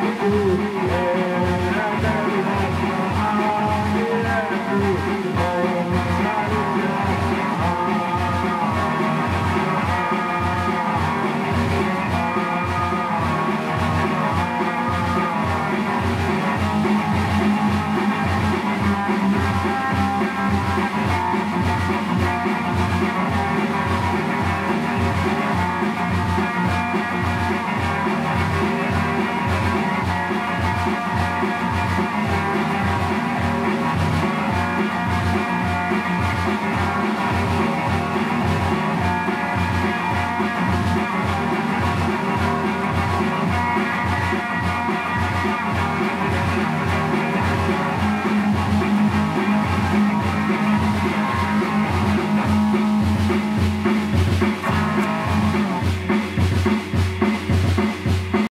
Ooh, yeah.